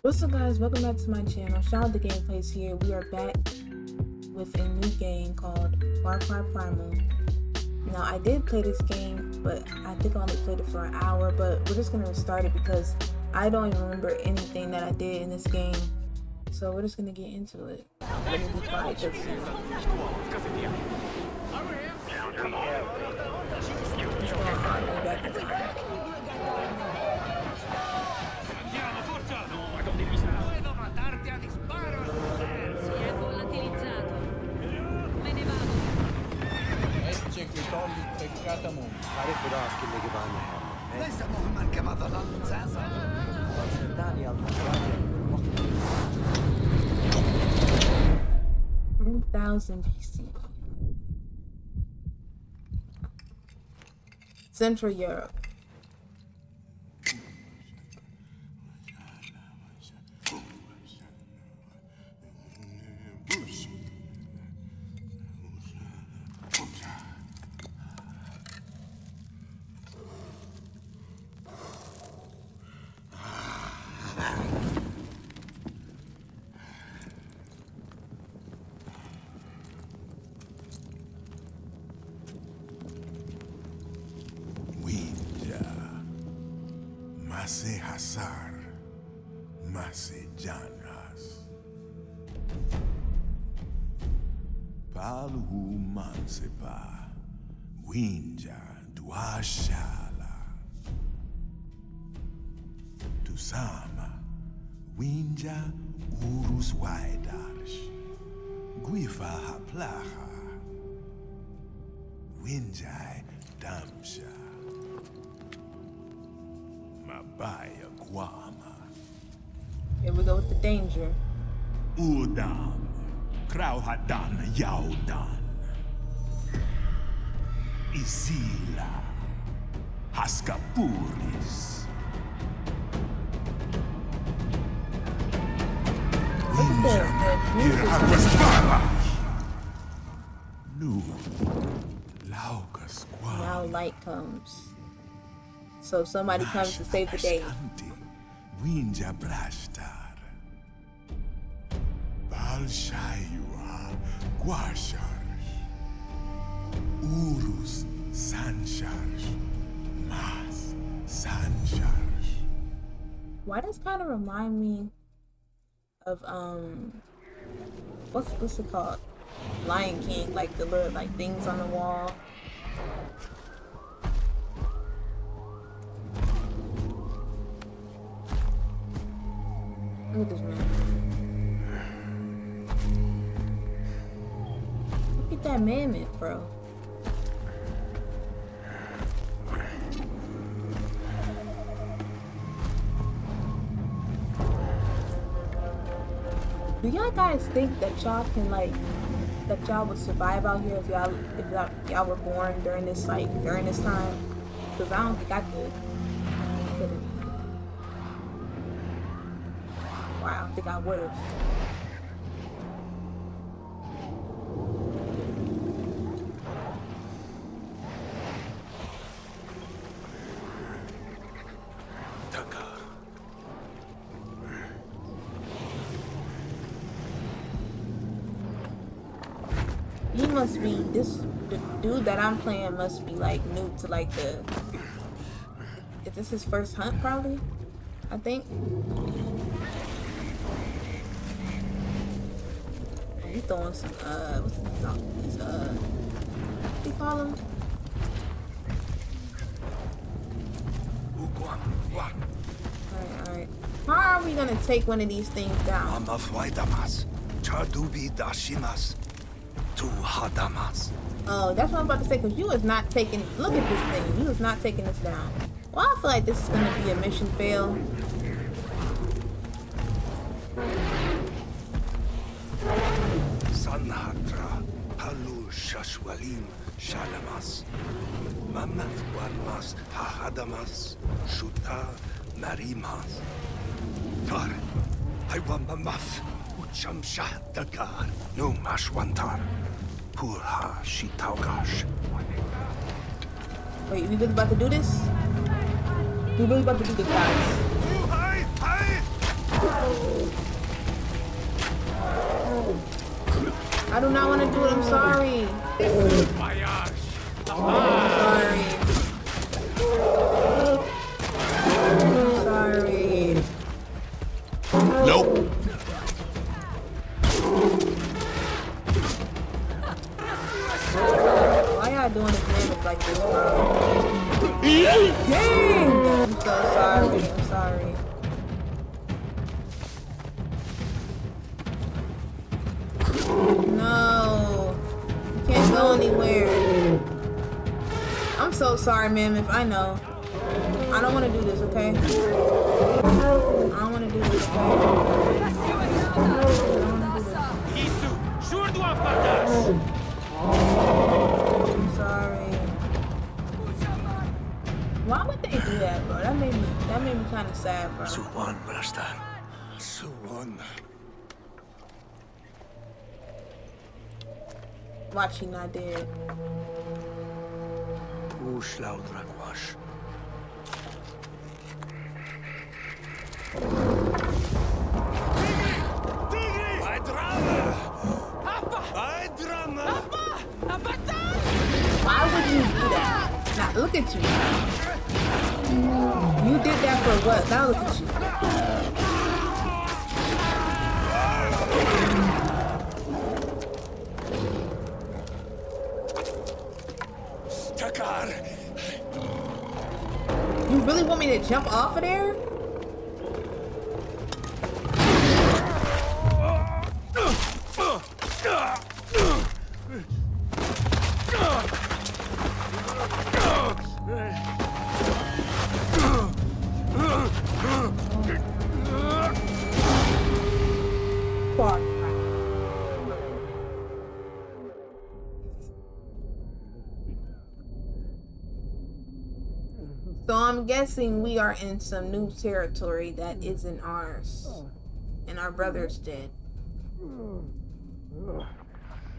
What's up guys, welcome back to my channel. Shaun With The Gameplays here. We are back with a new game called Far Cry Primal. Now I did play this game, but I think I only played it for an hour, but we're just gonna restart it because I don't even remember anything that I did in this game. So we're just gonna get into it. Let me be quiet this tolli peccata mondo. عارف راح كل اللي قبالنا هلا ليس مهما كما ظننت ساسا صدقني المشاكل 1000 BC. Central Europe. Mase Janas. Palhu Mansepa, Wenja Duashala. Tusama, Wenja Urus Waidarsh, Guifa Haplaha. Winjai Damsha. Here we go with the danger. Udam. Krauhadan Yaudan. Isila. Haskapuris. Look at the, the music. Hirakwasbarash. Nu. Laukas Now light comes. So somebody comes to save the day. Wenja Brashtar. Balshayua Guashar. Urus. Mas. Why does kind of remind me of um, what's what's it called? Lion King, like the little like things on the wall. Look at this man. Look at that mammoth, bro. Do y'all guys think that y'all can like that y'all would survive out here if y'all if y'all, y'all were born during this like during this time? Cause I don't think I could. Think I would have. He must be this the dude that I'm playing must be like new to like the. Is this his first hunt? Probably. I think. Throwing some uh what's his, his uh what do you call? Alright, alright. How are we gonna take one of these things down? Chardubi dashimas. Tu hadamas. Oh, that's what I'm about to say, because you is not taking, look at this thing. You is not taking this down. Well, I feel like this is going to be a mission fail. Sanhatra. Halu shashwalim shalamas. Mamathwanmas hahadamas. Shuta marimas. Tar. Iwamamaf. Uchamsha dagar. No mashwantar. Purha shitaugash. Wait, we really about to do this? We really about to do this, guys. I do not want to do it. I'm sorry. Voyage! I'm sorry. I'm sorry. Nope. Why y'all doing this like this. Dang! I'm so sorry. No. You can't go anywhere. I'm so sorry, ma'am, if I know. I don't want to do this, okay? I don't want to do this, okay? I don't wanna do this. Isu, sure do avantage! I'm sorry. Why would they do that, bro? That made me that made me kind of sad, bro. Suwan, Brastar. Suwon. Watch he not dead. Ushlau Dragwash. Why would you do that? Now look at you. You did that for what? Now look at you. Me to jump off of there? I'm guessing we are in some new territory that isn't ours. And our brother's dead.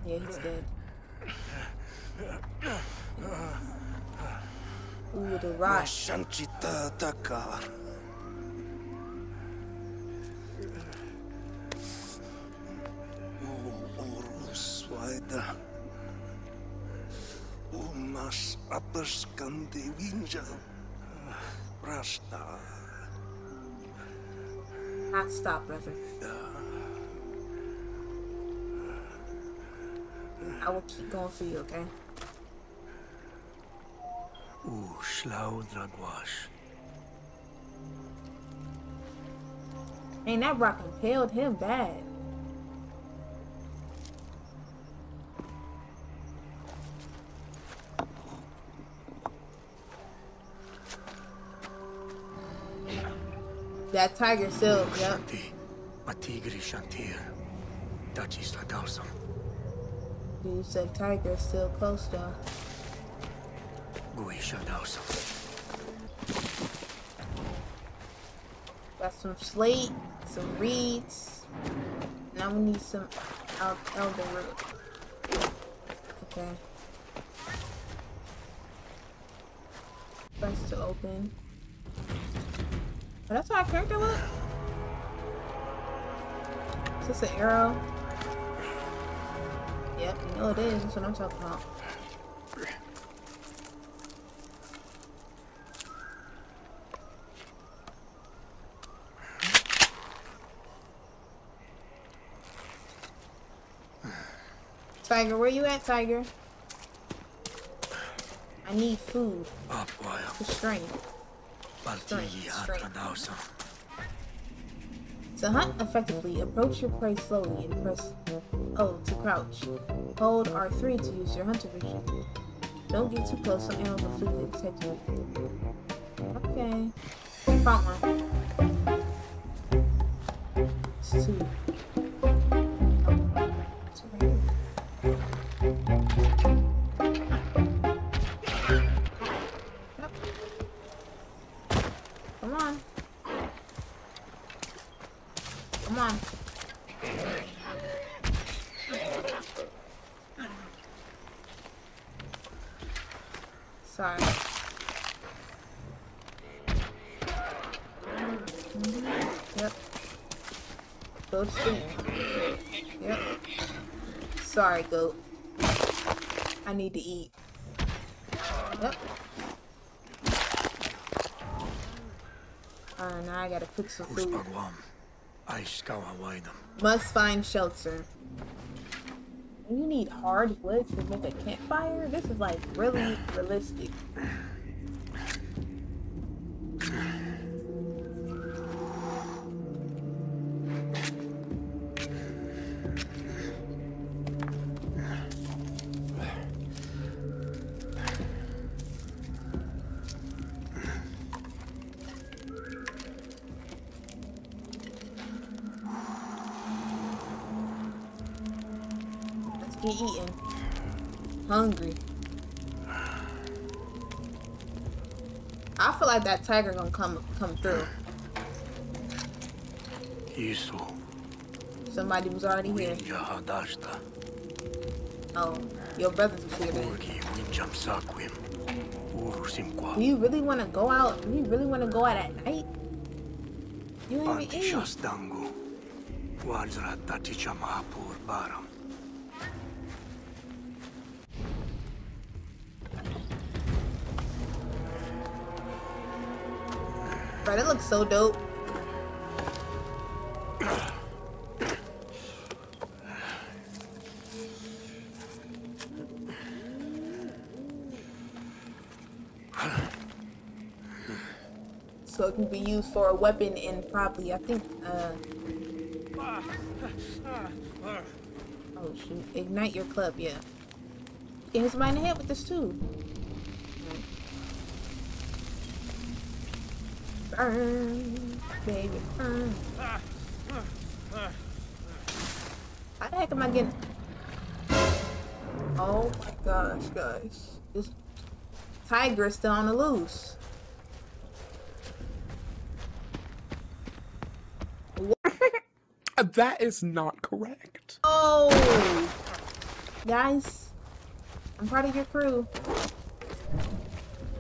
Yeah, he's dead. Ooh, the rock. Shanchita Takkar. Uruswaida. Umas apaskandi Wenja. Rasta. Not stop, brother. I will keep going for you, okay? Ushlau Dragwash. Man, that rock impaled him bad. That tiger still, yep. Shanti. Matigri Shantir. Dachis Ladausam. You said tiger still close though. Guisha Dausam. Got some slate, some reeds. Now we need some el- elder root. Okay. Press to open. Oh, that's how our character look? Is this an arrow? Yep, you know it is. That's what I'm talking about. Tiger, where you at, Tiger? I need food Upwaya. for strength. To hunt effectively, approach your prey slowly and press O to crouch. Hold R3 to use your hunter vision. Don't get too close, some animals will flee to detect you. Okay. Found one. It's two. Go. Yep. Sorry, goat. I need to eat. Yep. Uh, now I gotta cook some food. Uspagwam. Aiskawa waidam. Must find shelter. You need hard wood to make a campfire? This is like really realistic. I feel like that tiger gonna come come through. Isu. Somebody was already here. Oh, your brothers was here then. Urgi winjam sakwim. Uru Do you really want to go out? Do you really want to go out at night? You ain't even eat. Bro, that looks so dope. So it can be used for a weapon and probably, I think, uh... Oh shoot, ignite your club, yeah. You can hit somebody in the head with this too. Baby. How the heck am I getting? Oh my gosh, guys. This tiger is still on the loose. That is not correct. Oh! Guys, I'm part of your crew.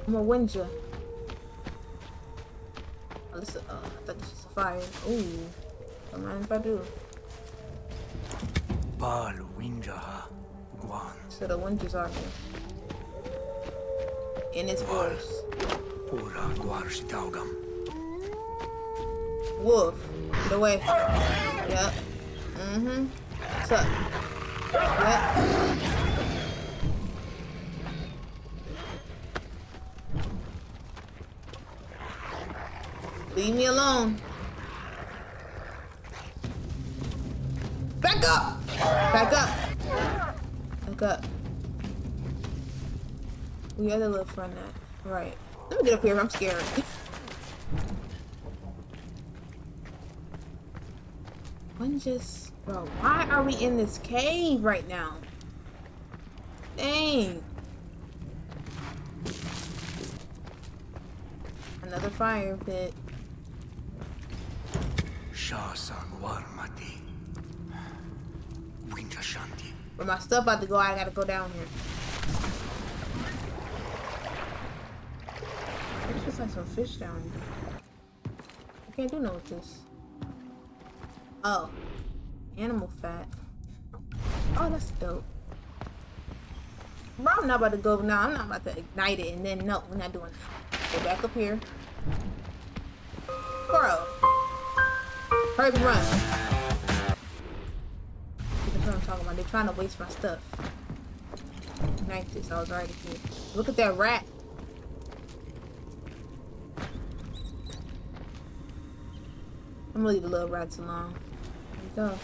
I'm a Wenja. Fire. Ooh. Don't mind if I do. Bal winjaha. Guan. So the Wenjas are here. In its voice. Pura guarshitaugam. Wolf. Get away. Yep. Mm-hmm. What's up? Yep. Leave me alone. Back up! Back up! Back up. We other little friend that. Right. Let me get up here. I'm scared. One just, bro, why are we in this cave right now? Dang. Another fire pit. Guarmati. Wenja shanti. Where my stuff about to go, I gotta go down here. There's just like some fish down here. I can't do no with this. Oh. Animal fat. Oh, that's dope. Bro, I'm not about to go now. I'm not about to ignite it and then no, we're not doing that. Go back up here. Bro. Hurry run. Talking about. They're trying to waste my stuff. Ignite this. I was already here. Look at that rat. I'm gonna leave the little rats alone. There we go.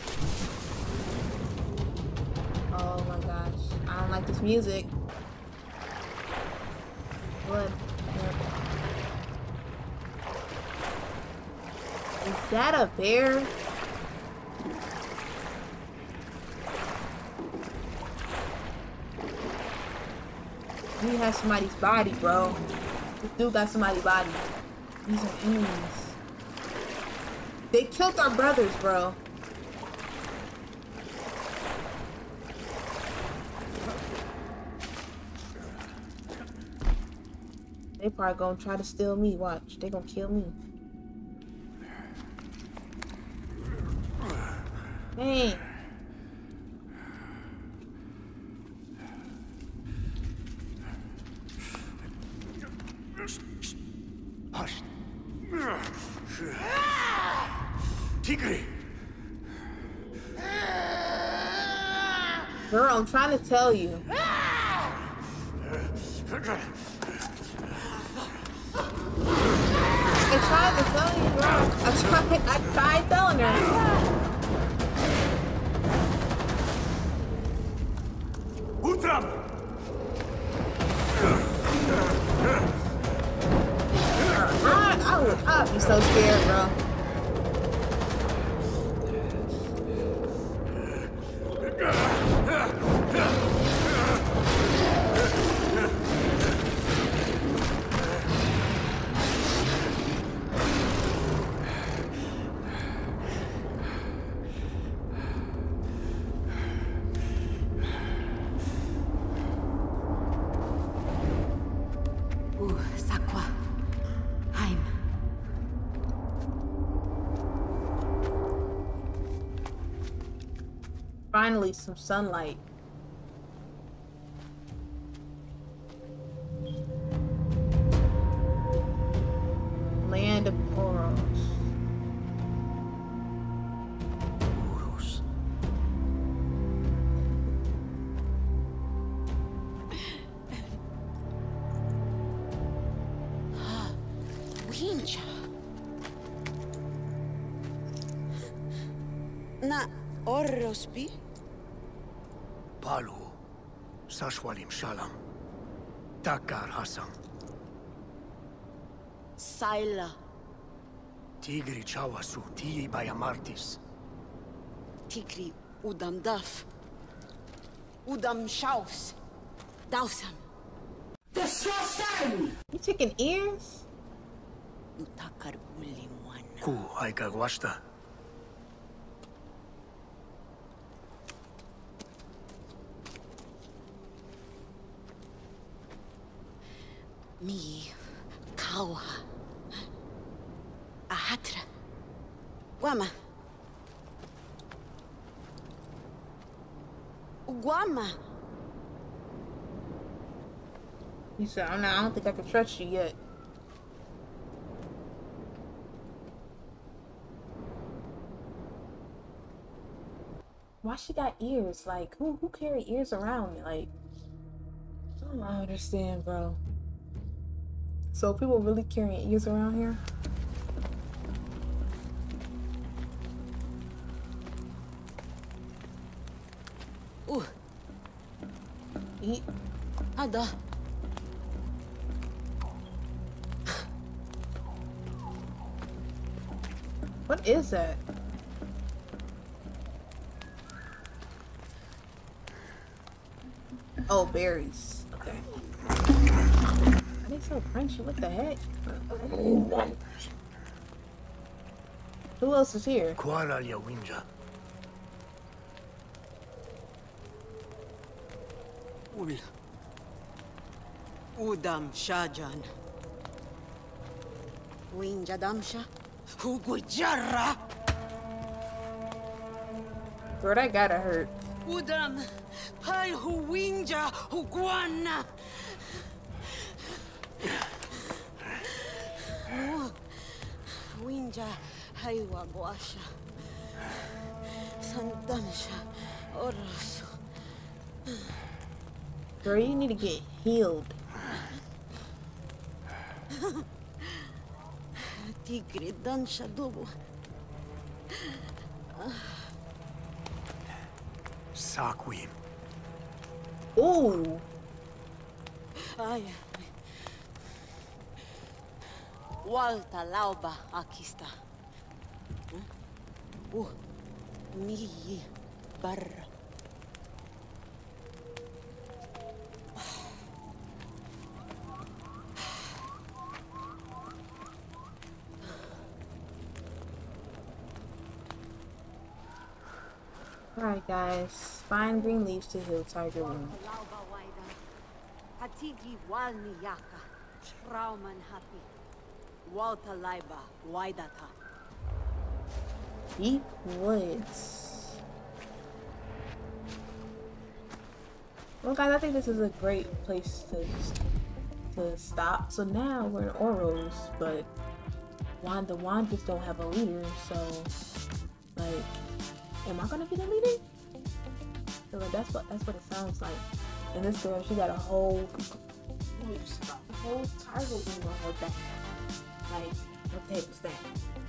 Oh my gosh. I don't like this music. Blood. Is that a bear? He has somebody's body, bro. This dude got somebody's body. These are enemies. They killed our brothers, bro. They probably gonna try to steal me. Watch, they gonna kill me. Dang. Hush. Tigri! Girl, I'm tell you. I tried to tell you, girl. I tried, I tried telling her. Utram! I, I would, I'd be so scared, bro. Finally, some sunlight. Land of corals. Urus. Wenja. Na Orrospi? Palu. Sashwalim Shalam. Takar Hasam. Saila. Tigri Chawasu. Tii Bayamartis. Tigri Udam Daf. Udam Shaus. Dausam. You taking ears? Utakar Ulimwana. Ku Aika Mi. Kauha. Ahatra. Guama. Guama. He said, I'm not, I don't think I can trust you yet. Why she got ears? Like, who who carry ears around? Like, I don't understand, bro. So people really carrying ears around here? Uh, Eat. Ada. What is that? Oh, berries. Okay. Are they so crunchy? What the heck? Who else is here? Kuala Yawinja. Ul. Udam Shajan. Wenja Damsha. Hugujarra. Bro, that gotta hurt. Udam. Pai Huwinja Huguana. Wenja Haiwa Guasha. Santansha Orosu. Bro, you need to get healed. Tigre Dansha Dubu. Sakwim. Ooh. Ay. Walta Lauba Akista. Uh. Miyi Barra. Alright, guys. Find green leaves to heal Tiger Wound. Hatigi Walni Yaka. Trauman Happy. Waltalaiba Waidata. Deep woods. Well, guys, I think this is a great place to to stop. So now we're in Oros, but Wand the Wand just don't have a leader. So, like, am I gonna be the leader? So like, that's what that's what it sounds like. And this girl, she got a whole, whole tiger on her back. Like, what the heck is that?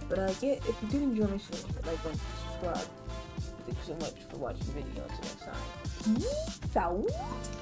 But uh, yeah, if you did enjoy my show, like, and subscribe. Thank you so much for watching the video. Until next time. Peace out.